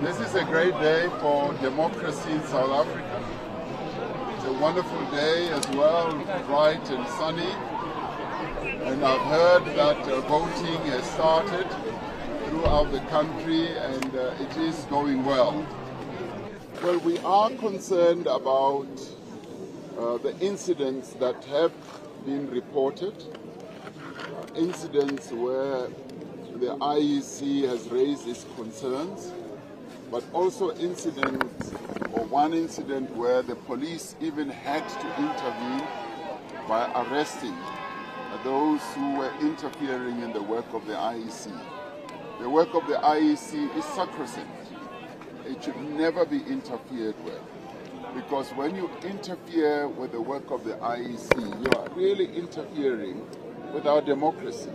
This is a great day for democracy in South Africa. It's a wonderful day as well, bright and sunny. And I've heard that uh, voting has started throughout the country and uh, it is going well. Well, we are concerned about uh, the incidents that have been reported, incidents where the IEC has raised its concerns, but also incidents or one incident where the police even had to intervene by arresting those who were interfering in the work of the IEC. The work of the IEC is sacrosanct. It should never be interfered with. Because when you interfere with the work of the IEC, you are really interfering with our democracy.